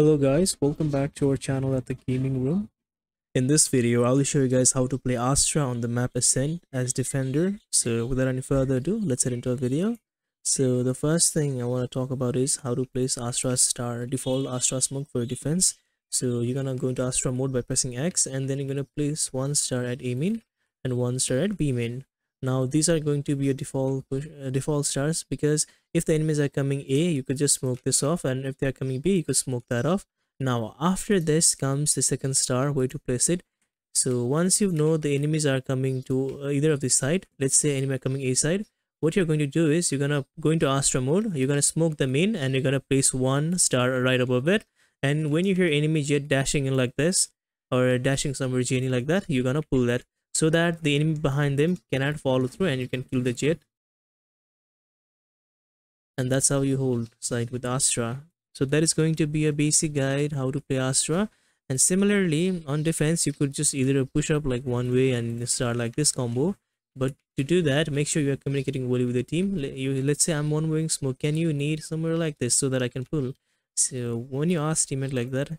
Hello guys, welcome back to our channel at the gaming room. In this video, I'll show you guys how to play Astra on the map Ascent as defender. So without any further ado, let's head into a video. So the first thing I want to talk about is how to place Astra star default Astra smoke for defense. So you're gonna go into Astra mode by pressing X and then you're gonna place one star at A main and one star at B main. Now these are going to be your default push, uh, default stars because if the enemies are coming A, you could just smoke this off and if they're coming B, you could smoke that off. Now after this comes the second star where to place it. So once you know the enemies are coming to uh, either of the side, let's say enemy are coming A side, what you're going to do is you're gonna go into Astra mode, you're gonna smoke the main and you're gonna place one star right above it and when you hear enemy Jett dashing in like this or dashing somewhere genie like that you're gonna pull that so that the enemy behind them cannot follow through and you can kill the Jett. And that's how you hold side with astra. So that is going to be a basic guide how to play astra. And similarly on defense you could just either push up like one way and start like this combo. But to do that make sure you are communicating well with the team. Let's say i'm one wing smoke. Can you need somewhere like this so that i can pull? So when you ask teammate like that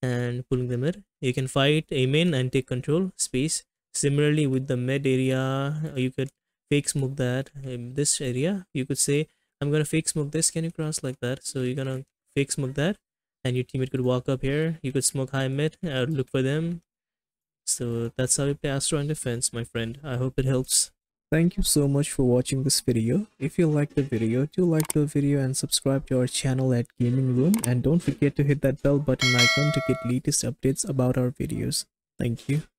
and pulling them in you can fight aim in and take control space similarly with the mid area uh, you could fake smoke that in this area. You could say i'm gonna fake smoke this can you cross like that? So you're gonna fake smoke that and your teammate could walk up here. You could smoke high mid or look for them. So that's how you play astra on defense my friend. I hope it helps. Thank you so much for watching this video. If you liked the video, do like the video and subscribe to our channel at Gaming Room. And don't forget to hit that bell button icon to get latest updates about our videos. Thank you.